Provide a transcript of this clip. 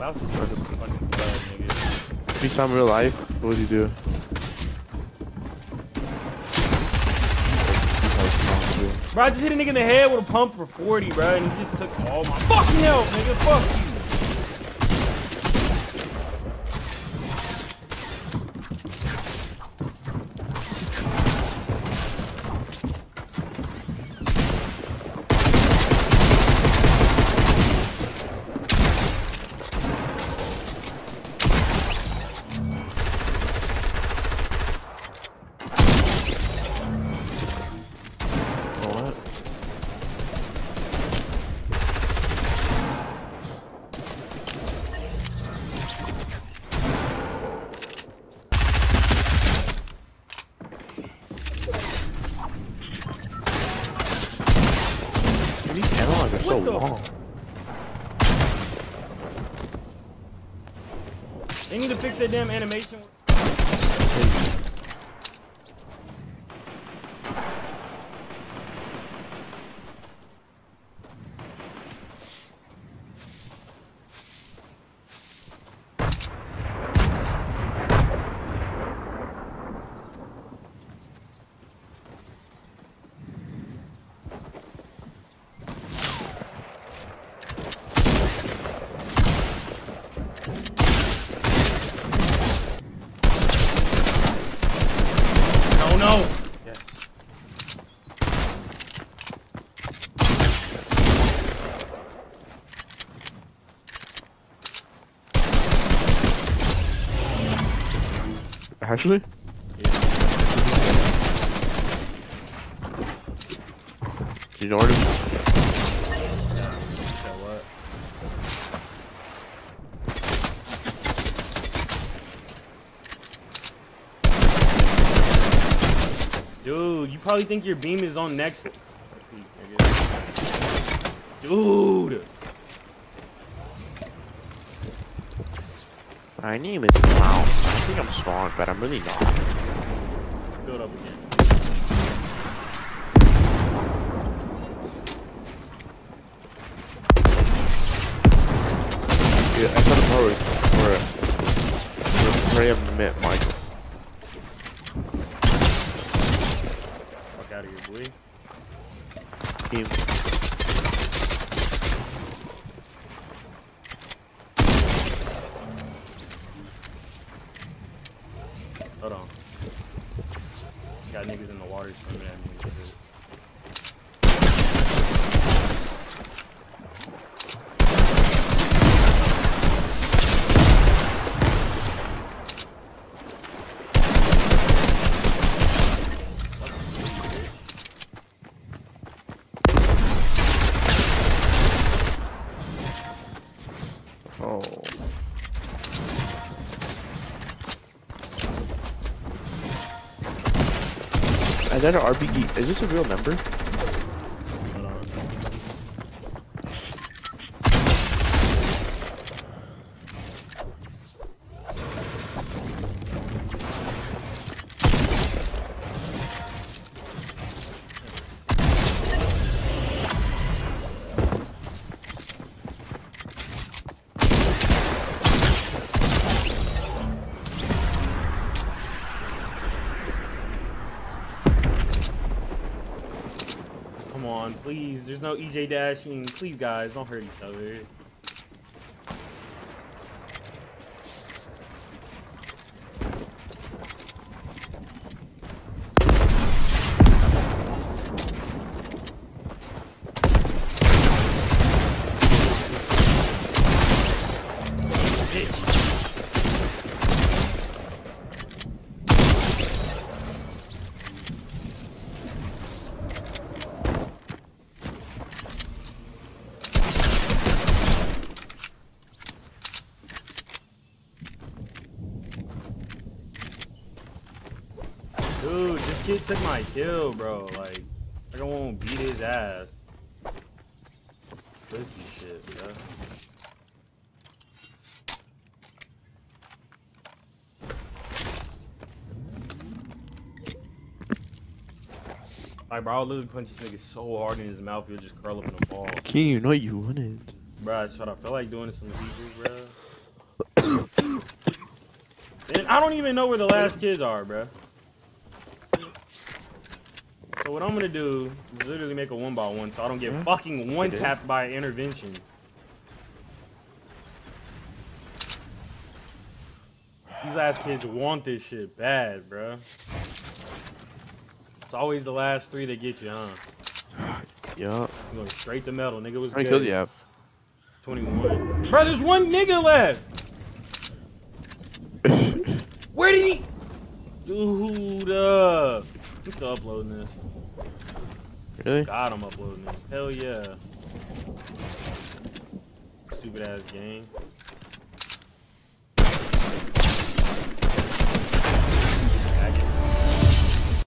Mouse is for fucking nigga. If you saw him real life, what would you do? Bro, I just hit a nigga in the head with a pump for 40, bro, and he just took all my fucking health, nigga. Fuck you. So What the- long. They need to fix that damn animation no. Yes. Actually? You know what? So what? Dude, you probably think your beam is on next. Dude. My name is Mouse. I think I'm strong, but I'm really not. Build up again. Yeah, I saw the part where, where, where Freya met Michael. Fuck out of here, boy. Team. Is that an RPG? Is this a real number? Come on, please. There's no EJ dashing. Please, guys, don't hurt each other. Dude, this kid took my kill, bro. Like, I don't want to beat his ass. Pussy shit, bro. Like, bro, I'll literally punch this nigga so hard in his mouth, he'll just curl up in a ball. King, you know you wouldn't. Bro. I feel like doing this in the people, bro. I don't even know where the last kids are, bro. So what I'm gonna do is literally make a one by one, so I don't get fucking one tapped by intervention. These last kids want this shit bad, bro. It's always the last three that get you, huh? You going straight to metal, nigga was How many good. kills do you have? 21. Bro, there's one nigga left. Where did he? Dude, uh, I'm still uploading this. Really? God, I'm uploading this. Hell yeah. Stupid ass game.